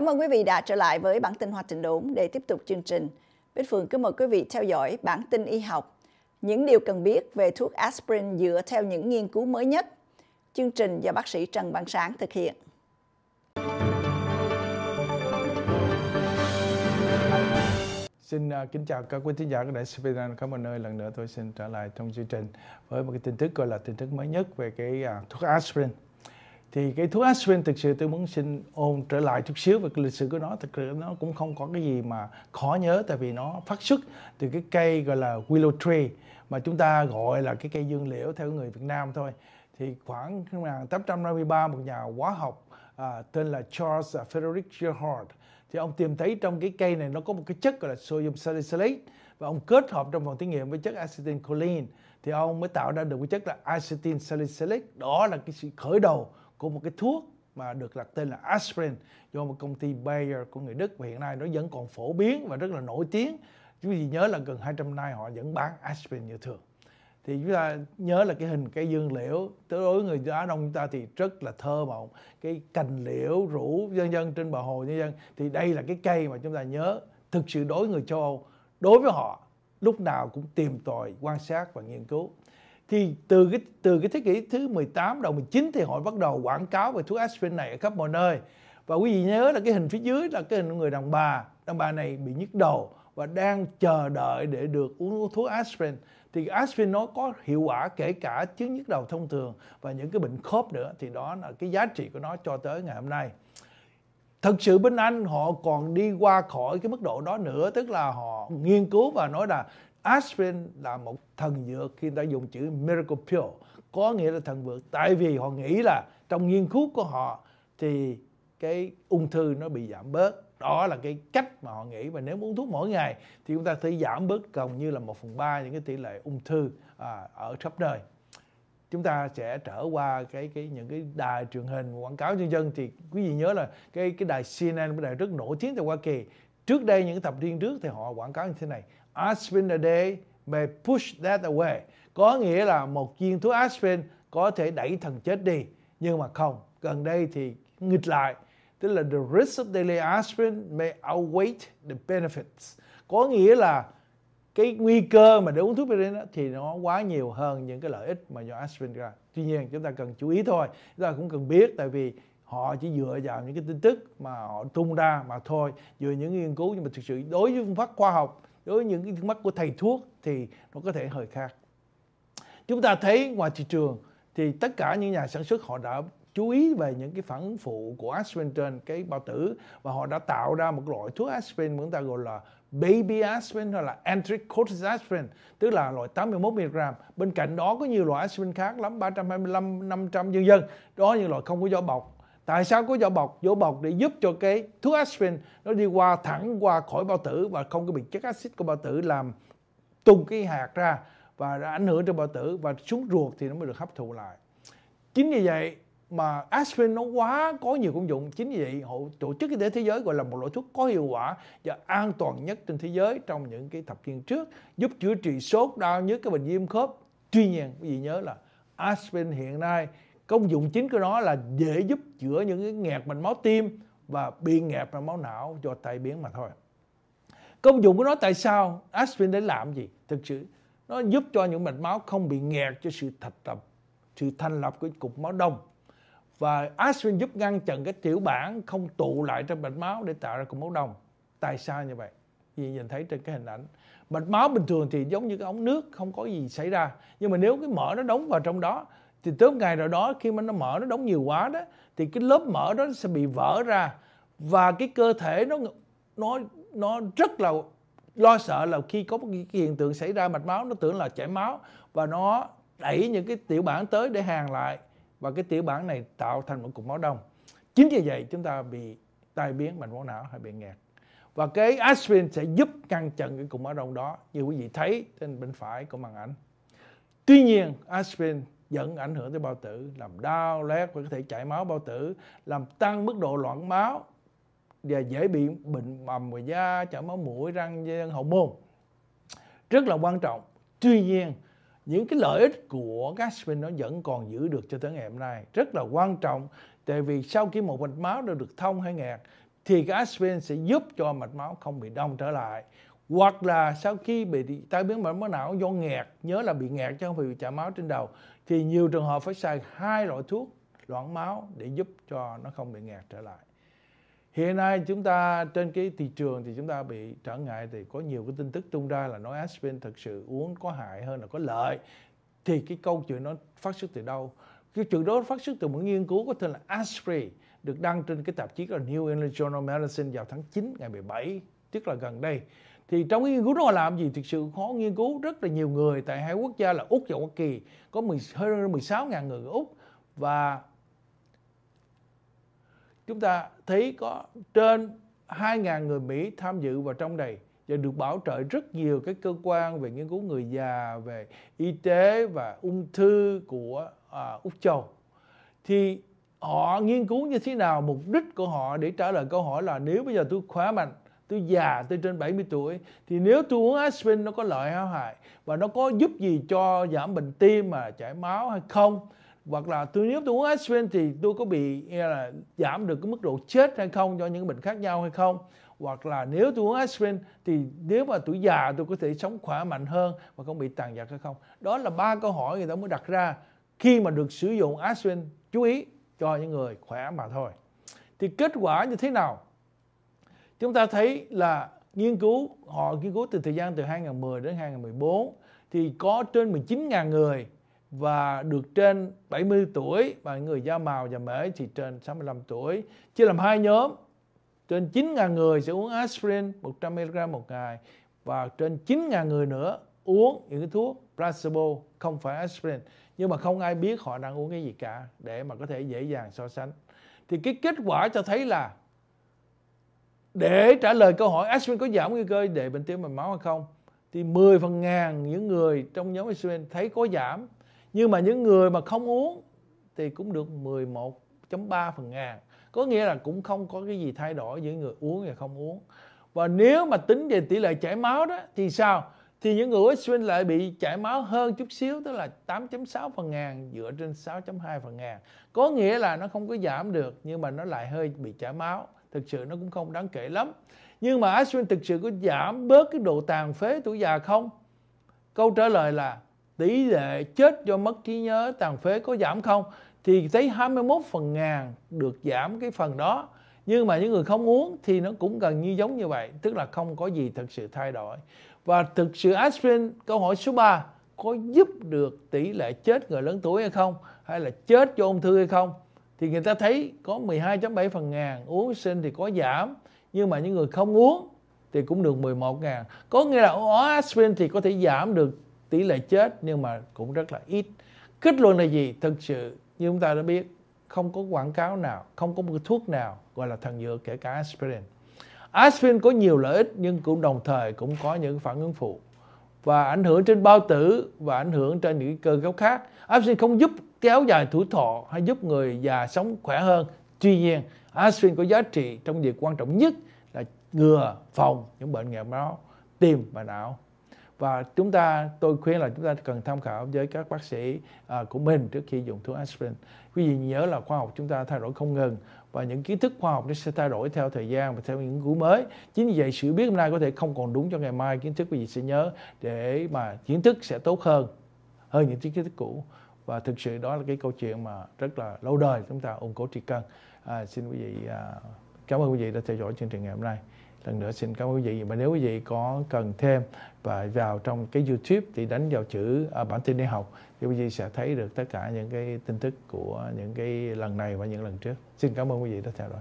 Cảm ơn quý vị đã trở lại với bản tin Hoa Trình đốn để tiếp tục chương trình. Bích Phượng kính mời quý vị theo dõi bản tin y học. Những điều cần biết về thuốc aspirin dựa theo những nghiên cứu mới nhất. Chương trình do bác sĩ Trần Văn Sáng thực hiện. Xin uh, kính chào các quý thính giả của Đại sứ Việt Cảm ơn nơi lần nữa tôi xin trở lại trong chương trình với một cái tin tức gọi là tin tức mới nhất về cái uh, thuốc aspirin. Thì cái thuốc aspirin thực sự tôi muốn xin ôn trở lại chút xíu về cái lịch sử của nó. Thực sự nó cũng không có cái gì mà khó nhớ tại vì nó phát xuất từ cái cây gọi là willow tree mà chúng ta gọi là cái cây dương liễu theo người Việt Nam thôi. Thì khoảng 1853 một nhà hóa học à, tên là Charles Frederick Gerhardt thì ông tìm thấy trong cái cây này nó có một cái chất gọi là sodium salicylate và ông kết hợp trong phòng thí nghiệm với chất acetylcholine thì ông mới tạo ra được cái chất là acetylsalicylic đó là cái sự khởi đầu của một cái thuốc mà được đặt tên là aspirin do một công ty Bayer của người Đức. Và hiện nay nó vẫn còn phổ biến và rất là nổi tiếng. Quý vị nhớ là gần 200 năm nay họ vẫn bán aspirin như thường. Thì chúng ta nhớ là cái hình cây dương liễu. Đối với người Á Đông chúng ta thì rất là thơ mộng. Cái cành liễu rủ dân dân trên bờ hồ nhân dân thì đây là cái cây mà chúng ta nhớ thực sự đối với người châu Âu. Đối với họ, lúc nào cũng tìm tòi quan sát và nghiên cứu thì từ cái từ cái thế kỷ thứ 18 đầu 19 thì họ bắt đầu quảng cáo về thuốc aspirin này ở khắp mọi nơi. Và quý vị nhớ là cái hình phía dưới là cái hình của người đàn bà. Đàn bà này bị nhức đầu và đang chờ đợi để được uống thuốc aspirin. Thì aspirin nó có hiệu quả kể cả chứng nhức đầu thông thường và những cái bệnh khớp nữa, thì đó là cái giá trị của nó cho tới ngày hôm nay. Thật sự bên anh họ còn đi qua khỏi cái mức độ đó nữa, tức là họ nghiên cứu và nói là aspirin là một thần dược khi người ta dùng chữ miracle pill. Có nghĩa là thần dược. Tại vì họ nghĩ là trong nghiên cứu của họ thì cái ung thư nó bị giảm bớt. Đó là cái cách mà họ nghĩ. Và nếu uống thuốc mỗi ngày thì chúng ta sẽ giảm bớt gần như là một phần ba những cái tỷ lệ ung thư à, ở khắp nơi. Chúng ta sẽ trở qua cái cái những cái đài truyền hình quảng cáo nhân dân. Thì quý vị nhớ là cái cái đài CNN cái đài rất nổi tiếng tại Hoa Kỳ. Trước đây những thập niên trước thì họ quảng cáo như thế này aspirin a day may push that away. Có nghĩa là một viên thuốc aspirin có thể đẩy thần chết đi, nhưng mà không. Gần đây thì nghịch lại. Tức là the risk of daily aspirin may outweigh the benefits. Có nghĩa là cái nguy cơ mà để uống thuốc aspirin thì nó quá nhiều hơn những cái lợi ích mà do aspirin ra. Tuy nhiên, chúng ta cần chú ý thôi. Chúng ta cũng cần biết tại vì họ chỉ dựa vào những cái tin tức mà họ tung ra mà thôi. Dựa những nghiên cứu nhưng mà thực sự đối với phương pháp khoa học đối với những cái mắt mắc của thầy thuốc thì nó có thể hơi khác. Chúng ta thấy ngoài thị trường thì tất cả những nhà sản xuất họ đã chú ý về những cái phản phụ của aspirin trên cái bao tử, và họ đã tạo ra một loại thuốc aspirin mà chúng ta gọi là baby aspirin hoặc là enteric cortis aspirin, tức là loại 81 mg. Bên cạnh đó có nhiều loại aspirin khác lắm 325 500 dân dân đó những loại không có vỏ bọc tại sao có vỏ bọc? Vỏ bọc để giúp cho cái thuốc aspirin nó đi qua thẳng qua khỏi bao tử và không có bị chất axit của bao tử làm tung cái hạt ra và ảnh hưởng cho bao tử và xuống ruột thì nó mới được hấp thụ lại. Chính vì vậy mà aspirin nó quá có nhiều công dụng. Chính vì vậy, hội tổ chức y tế thế giới gọi là một loại thuốc có hiệu quả và an toàn nhất trên thế giới trong những cái thập niên trước, giúp chữa trị sốt, đau nhức, cái bệnh viêm khớp. Tuy nhiên, quý vị nhớ là aspirin hiện nay công dụng chính của nó là dễ giúp chữa những cái nghẹt mạch máu tim và bị nghẹt mạch máu não do tai biến mà thôi. Công dụng của nó tại sao? Aspirin để làm gì? Thực sự, nó giúp cho những mạch máu không bị nghẹt cho sự thạch tập, sự thành lập của cục máu đông. Và aspirin giúp ngăn chặn cái tiểu bản không tụ lại trong mạch máu để tạo ra cục máu đông. Tại sao như vậy? Vì nhìn thấy trên cái hình ảnh. Mạch máu bình thường thì giống như cái ống nước, không có gì xảy ra. Nhưng mà nếu cái mỡ nó đóng vào trong đó thì tới một ngày nào đó khi mà nó mỡ nó đóng nhiều quá đó, thì cái lớp mỡ đó sẽ bị vỡ ra. Và cái cơ thể nó nó nó rất là lo sợ là khi có một cái hiện tượng xảy ra mạch máu, nó tưởng là chảy máu và nó đẩy những cái tiểu bản tới để hàng lại và cái tiểu bản này tạo thành một cục máu đông. Chính vì vậy chúng ta bị tai biến mạch máu não hay bị nghẹt. Và cái aspirin sẽ giúp ngăn chặn cái cục máu đông đó. Như quý vị thấy trên bên phải của màn ảnh. Tuy nhiên, aspirin dẫn ảnh hưởng tới bao tử, làm đau, lét, và có thể chảy máu bao tử, làm tăng mức độ loãng máu và dễ bị bệnh mầm ngoài da, chảy máu mũi, răng dân hậu môn. Rất là quan trọng. Tuy nhiên, những cái lợi ích của aspirin nó vẫn còn giữ được cho tới ngày hôm nay. Rất là quan trọng, tại vì sau khi một mạch máu đã được thông hay nghẹt thì cái aspirin sẽ giúp cho mạch máu không bị đông trở lại hoặc là sau khi bị tai biến mạch máu não do nghẹt, nhớ là bị nghẹt chứ không phải bị chảy máu trên đầu, thì nhiều trường hợp phải xài hai loại thuốc loãng máu để giúp cho nó không bị nghẹt trở lại. Hiện nay chúng ta trên cái thị trường thì chúng ta bị trở ngại thì có nhiều cái tin tức tung ra là nói aspirin thực sự uống có hại hơn là có lợi. Thì cái câu chuyện nó phát xuất từ đâu? Cái chuyện đó phát xuất từ một nghiên cứu có tên là aspirin được đăng trên cái tạp chí là New England Journal of Medicine vào tháng 9 ngày 17 tức là gần đây thì trong nghiên cứu đó họ làm gì? Thực sự khó nghiên cứu rất là nhiều người tại hai quốc gia là Úc và Hoa Kỳ. Có 10, hơn 16.000 người ở Úc. Và chúng ta thấy có trên 2.000 người Mỹ tham dự vào trong này và được bảo trợ rất nhiều các cơ quan về nghiên cứu người già, về y tế và ung thư của à, Úc Châu. Thì họ nghiên cứu như thế nào, mục đích của họ để trả lời câu hỏi là nếu bây giờ tôi khóa mạnh, tôi già, tôi trên 70 tuổi thì nếu tôi uống aspirin nó có lợi hay hại? Và nó có giúp gì cho giảm bệnh tim mà chảy máu hay không? Hoặc là tôi nếu tôi uống aspirin thì tôi có bị là giảm được cái mức độ chết hay không cho những bệnh khác nhau hay không? Hoặc là nếu tôi uống aspirin thì nếu mà tuổi già tôi có thể sống khỏe mạnh hơn và không bị tàn tật hay không? Đó là ba câu hỏi người ta mới đặt ra khi mà được sử dụng aspirin. Chú ý cho những người khỏe mà thôi. Thì kết quả như thế nào? Chúng ta thấy là nghiên cứu, họ nghiên cứu từ thời gian từ 2010 đến 2014 thì có trên 19.000 người và được trên 70 tuổi và người da màu và mễ thì trên 65 tuổi. Chia làm hai nhóm, trên 9.000 người sẽ uống aspirin 100mg một ngày và trên 9.000 người nữa uống những cái thuốc placebo, không phải aspirin. Nhưng mà không ai biết họ đang uống cái gì cả để mà có thể dễ dàng so sánh. Thì cái kết quả cho thấy là để trả lời câu hỏi aspirin có giảm nguy cơ để bệnh tim mạch máu hay không? Thì 10 phần ngàn những người trong nhóm aspirin thấy có giảm. Nhưng mà những người mà không uống thì cũng được 11.3 phần ngàn. Có nghĩa là cũng không có cái gì thay đổi giữa người uống và không uống. Và nếu mà tính về tỷ lệ chảy máu đó, thì sao? Thì những người aspirin lại bị chảy máu hơn chút xíu, tức là 8.6 phần ngàn dựa trên 6.2 phần ngàn. Có nghĩa là nó không có giảm được, nhưng mà nó lại hơi bị chảy máu thực sự nó cũng không đáng kể lắm. Nhưng mà aspirin thực sự có giảm bớt cái độ tàn phế tuổi già không? Câu trả lời là tỷ lệ chết do mất trí nhớ tàn phế có giảm không? Thì thấy 21 phần ngàn được giảm cái phần đó. Nhưng mà những người không uống thì nó cũng gần như giống như vậy. Tức là không có gì thực sự thay đổi. Và thực sự aspirin câu hỏi số 3 có giúp được tỷ lệ chết người lớn tuổi hay không? Hay là chết do ung thư hay không? Thì người ta thấy có 12.7 phần ngàn uống sinh thì có giảm, nhưng mà những người không uống thì cũng được 11 ngàn. Có nghĩa là uống aspirin thì có thể giảm được tỷ lệ chết, nhưng mà cũng rất là ít. Kết luận là gì? Thực sự, như chúng ta đã biết, không có quảng cáo nào, không có một thuốc nào gọi là thần dược kể cả aspirin. Aspirin có nhiều lợi ích, nhưng cũng đồng thời cũng có những phản ứng phụ và ảnh hưởng trên bao tử và ảnh hưởng trên những cơ cấu khác. Aspirin không giúp kéo dài tuổi thọ hay giúp người già sống khỏe hơn. Tuy nhiên aspirin có giá trị trong việc quan trọng nhất là ngừa phòng những bệnh nghèo máu tim và não. Và chúng ta tôi khuyên là chúng ta cần tham khảo với các bác sĩ à, của mình trước khi dùng thuốc aspirin quý vị nhớ là khoa học chúng ta thay đổi không ngừng và những kiến thức khoa học nó sẽ thay đổi theo thời gian và theo những cú cứu mới. Chính vì vậy sự biết hôm nay có thể không còn đúng cho ngày mai. Kiến thức quý vị sẽ nhớ để mà kiến thức sẽ tốt hơn hơn những kiến thức cũ và thực sự đó là cái câu chuyện mà rất là lâu đời chúng ta ủng cố tri cân à, xin quý vị à, cảm ơn quý vị đã theo dõi chương trình ngày hôm nay. Lần nữa xin cảm ơn quý vị. Và nếu quý vị có cần thêm và vào trong cái YouTube thì đánh vào chữ à, bản tin đi học thì quý vị sẽ thấy được tất cả những cái tin tức của những cái lần này và những lần trước. Xin cảm ơn quý vị đã theo dõi.